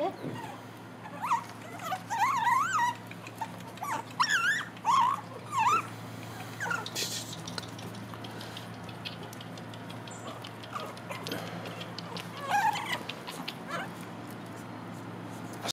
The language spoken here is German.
gell?